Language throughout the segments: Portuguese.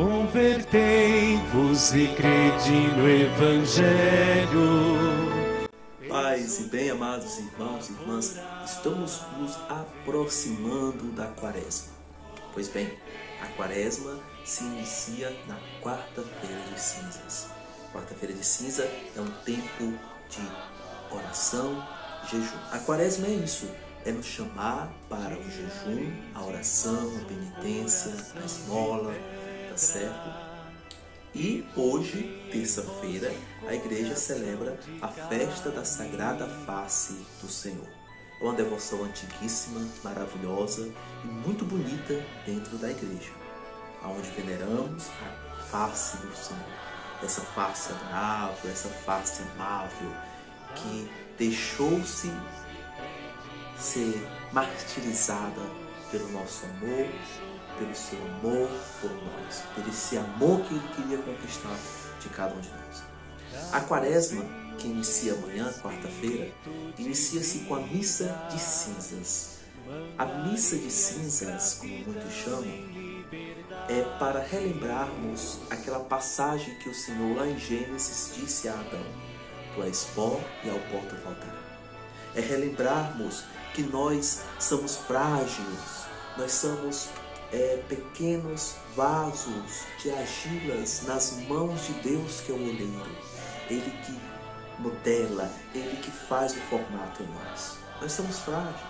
Convertei-vos e crede no Evangelho. Pais e bem amados irmãos e irmãs, estamos nos aproximando da quaresma. Pois bem, a quaresma se inicia na quarta-feira de cinzas. Quarta-feira de cinza é um tempo de oração, jejum. A quaresma é isso, é nos chamar para o jejum, a oração, a penitência, a esmola, certo? E hoje, terça-feira, a igreja celebra a festa da Sagrada Face do Senhor. É uma devoção antiguíssima, maravilhosa e muito bonita dentro da igreja, onde veneramos a face do Senhor. Essa face adorável, essa face amável, que deixou-se ser martirizada pelo nosso amor, pelo seu amor por nós, por esse amor que ele queria conquistar de cada um de nós. A quaresma, que inicia amanhã, quarta-feira, inicia-se com a missa de cinzas. A missa de cinzas, como muitos chamam, é para relembrarmos aquela passagem que o Senhor lá em Gênesis disse a Adão: Tu és pó e ao pó tu voltarás. É relembrarmos que nós somos frágeis, nós somos é, pequenos vasos de argilas nas mãos de Deus que é o oleiro. Ele que modela, ele que faz o formato em nós. Nós somos frágeis.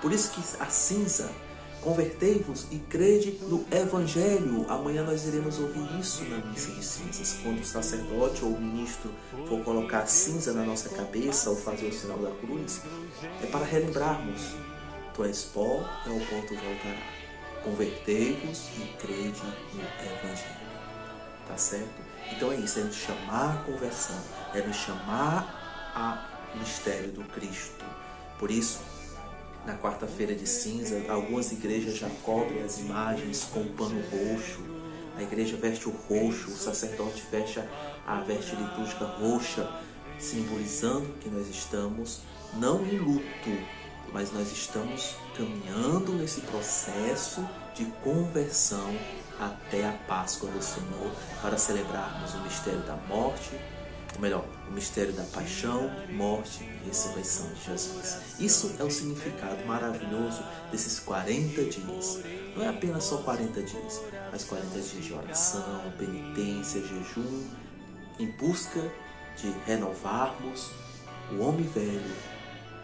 Por isso que a cinza, convertei-vos e crede no Evangelho. Amanhã nós iremos ouvir isso na missa de cinzas. Quando o sacerdote ou o ministro for colocar cinza na nossa cabeça ou fazer o sinal da cruz, é para relembrarmos: Tu és pó, é o tu voltará. Convertei-vos e crede no Evangelho. Tá certo? Então é isso, é nos chamar a conversão, é nos chamar ao mistério do Cristo. Por isso, na quarta-feira de cinza, algumas igrejas já cobrem as imagens com pano roxo. A igreja veste o roxo, o sacerdote veste a veste litúrgica roxa, simbolizando que nós estamos não em luto, mas nós estamos caminhando nesse processo de conversão até a Páscoa do Senhor para celebrarmos o mistério da morte, ou melhor, o mistério da paixão, morte e ressurreição de Jesus. Isso é o significado maravilhoso desses 40 dias. Não é apenas só 40 dias, mas 40 dias de oração, penitência, jejum, em busca de renovarmos o homem velho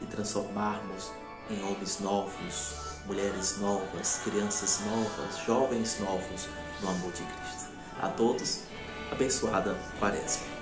e transformarmos em homens novos, mulheres novas, crianças novas, jovens novos no amor de Cristo. A todos, abençoada Quaresma.